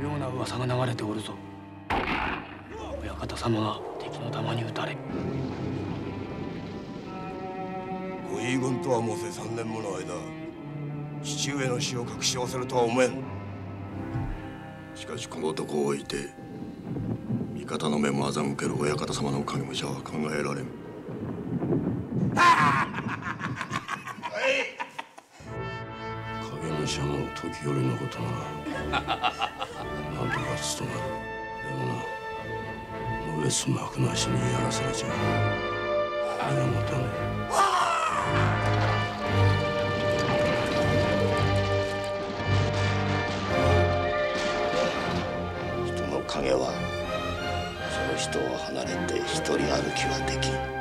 妙な噂が流れておるぞ。親方様が敵の弾に撃たれ。ご遺言とは申せ3年もの間父上の死を隠し合わせるとは思えん。しかしこの男を置いて味方の目も欺ける親方様の影武者は考えられん。影武者の時折のことな。ら務まるでもな上す幕なしにやらせれちゃあれがもたね人の影はその人を離れて一人歩きはできん。